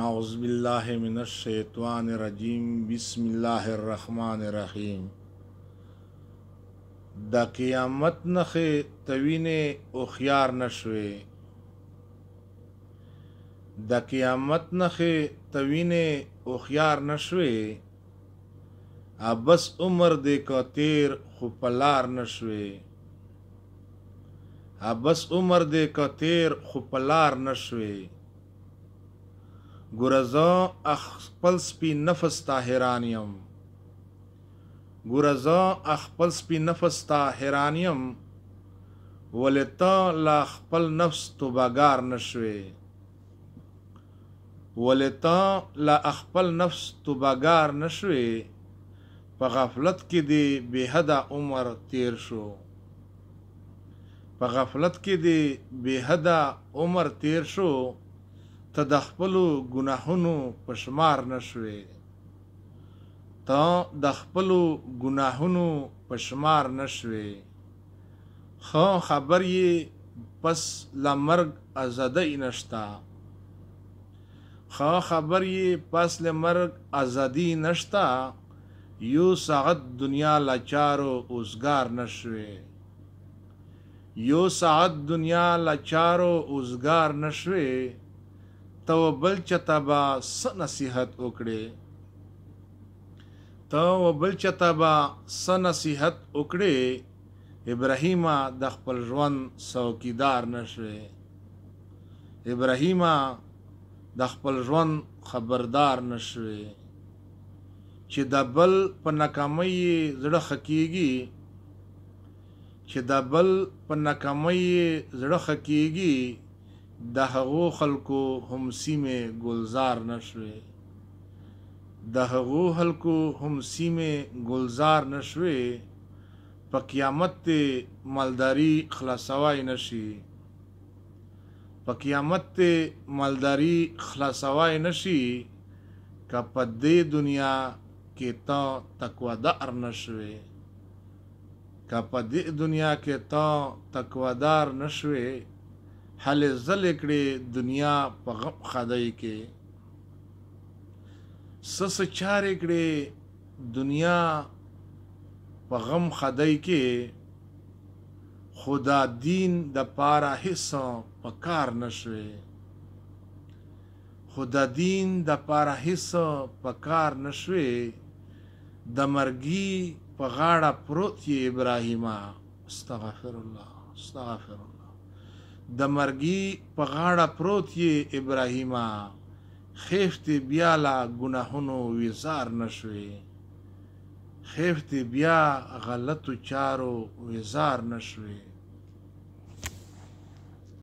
اعوذ بالله من الشیطان الرجیم بسم الله الرحمن الرحیم د قیامت نخې توینې او خيار نشوي د قیامت نخې توینې او خيار نشوي ابس عمر دې کو تیر خو پلار نشوي بس عمر دې که تېر خو په لار نه شوې ګوره زه خپل سپي نفس ته حېران يم ګوره زه خپل سپي نفس ته حېران يم ولې ته له خپل نفس توبهګار نه شوې. ولې ته لا اخپل نفس توبهګار نه شوې، په غفلت کې دې بې حده عمر تېر شو، په غفلت کې دې بې حده عمر تېر شو، ته د خپلو ګناهونو په شمار نه شوې، ته د خپلو ګناهونو په شمار نه شوې. خه خبر یی پس له مرګ ازادۍ نشته خه خبر یی پس له مرګ ازادی نشته یو ساعت دنیا لاچارو اوزګار نشوې یو ساعت دنیا لاچارو اوزګار نشوې ته و بل چته به څه نصیحت وکړې. ته و بل چته به سه نصیحت وکړی ابراهیمه د خپل ژوند څوکیدار نه شوی ابراهیمه د خپل ژوند خبردار نه شوی چې د بل په ناکامۍ زړه خکیږي چې د بل په ناکامۍ زړه خکیږي د هغو خلکو هم سیمه ګلزار نشوي دهغو حلکو هم سیمې ګلزار نه شوې په قیامت دې مالداري خلاصوای نه شي په قیامت دې مالداري خلاصوای نه شي که په دې دنیا کې ته تقوا دار نه شوې که په دې دنیا کې ته تقوا دار نه شوې هلې ځلې کړې دنیا په غم ښادۍ کې. څه څه چارې کړې دنیا په غم خدای کې خدا دین د پاره هیڅ په کار نشوي خدا دین د پاره هیڅ په کار نشوي د مرګي په غاړه پروت یې ابراهیمه استغفر الله استغفر الله د مرګي په غاړه پروت یې ابراهیمه خېفتې بیا لا ګناهونو ویزار نشوې خېفتې بیا غلطو چارو ویزار نشوې